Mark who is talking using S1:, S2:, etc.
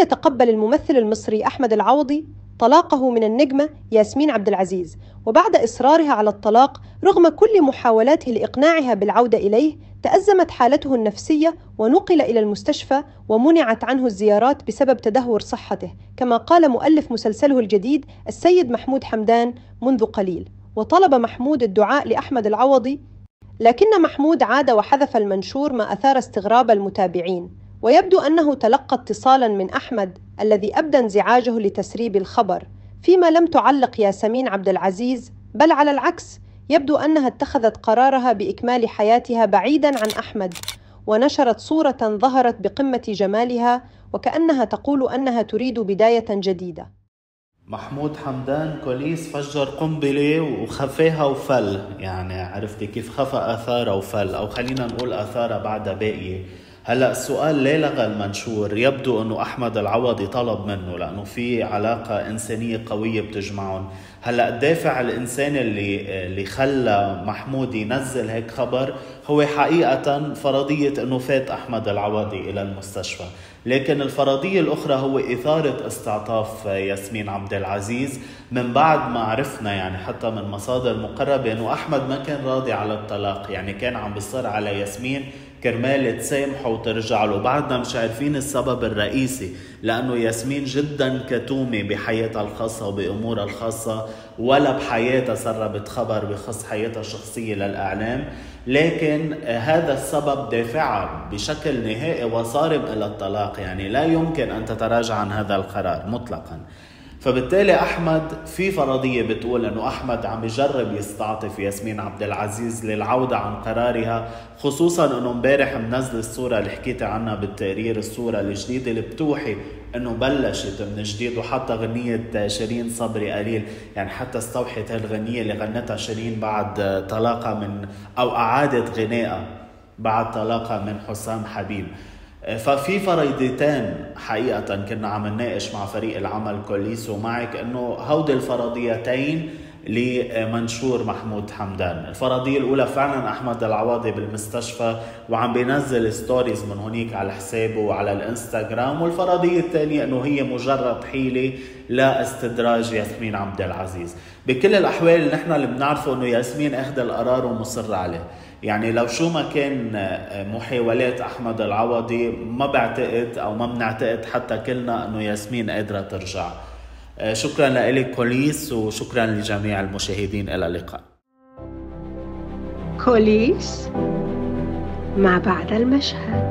S1: يتقبل الممثل المصري أحمد العوضي طلاقه من النجمة ياسمين عبد العزيز وبعد إصرارها على الطلاق رغم كل محاولاته لإقناعها بالعودة إليه تأزمت حالته النفسية ونقل إلى المستشفى ومنعت عنه الزيارات بسبب تدهور صحته كما قال مؤلف مسلسله الجديد السيد محمود حمدان منذ قليل. وطلب محمود الدعاء لأحمد العوضي لكن محمود عاد وحذف المنشور ما أثار استغراب المتابعين. ويبدو أنه تلقى اتصالا من أحمد الذي أبدى انزعاجه لتسريب الخبر فيما لم تعلق ياسمين عبد العزيز بل على العكس يبدو أنها اتخذت قرارها بإكمال حياتها بعيدا عن أحمد ونشرت صورة ظهرت بقمة جمالها وكأنها تقول أنها تريد بداية جديدة.
S2: محمود حمدان كوليس فجر قنبلة وخفاها وفل. يعني عرفتي كيف خفى آثارها وفل أو خلينا نقول آثارها بعدها باقية. هلا السؤال ليه لغى المنشور؟ يبدو إنه أحمد العوضي طلب منه لأنه في علاقة إنسانية قوية بتجمعهم. هلا الدافع الانساني اللي اللي خلى محمود ينزل هيك خبر هو حقيقة فرضية إنه فات أحمد العوضي إلى المستشفى. لكن الفرضية الأخرى هو إثارة استعطاف ياسمين عبد العزيز من بعد ما عرفنا يعني حتى من مصادر مقربة إنه أحمد ما كان راضي على الطلاق يعني كان عم بيصر على ياسمين كرمال تسامحه وترجع له. بعدنا مش عارفين السبب الرئيسي لأنه ياسمين جدا كتومة بحياتها الخاصة وبأمورها الخاصة ولا بحياتها سربت خبر بخص حياتها الشخصية للإعلام. لكن هذا السبب دافعها بشكل نهائي وصارم إلى الطلاق. يعني لا يمكن أن تتراجع عن هذا القرار مطلقاً. فبالتالي أحمد في فرضية بتقول إنه أحمد عم يجرب يستعطف ياسمين عبد العزيز للعودة عن قرارها خصوصا إنه امبارح منزل الصورة اللي حكيت عنها بالتقرير الصورة الجديدة اللي بتوحي إنه بلشت من جديد وحتى غنية شيرين صبري قليل. يعني حتى استوحت هالغنية اللي غنتها شيرين بعد طلاقها من أو أعادت غنائها بعد طلاقها من حسام حبيب. ففي فرضيتين حقيقة كنا عم نناقش مع فريق العمل كوليس ومعك إنه هودي الفرضيتين لمنشور محمود حمدان. الفرضية الأولى فعلا أحمد العوضي بالمستشفى وعم بينزل stories من هونيك على حسابه وعلى الإنستغرام. والفرضية الثانية أنه هي مجرد حيلة لاستدراج ياسمين عبد العزيز. بكل الأحوال نحن اللي بنعرفه أنه ياسمين أخذ القرار ومصر عليه. يعني لو شو ما كان محاولات أحمد العوضي ما بعتقد أو ما بنعتقد حتى كلنا إنه ياسمين قادرة ترجع. شكرا لك كوليس وشكرا لجميع المشاهدين إلى اللقاء.
S1: كوليس مع بعد المشهد.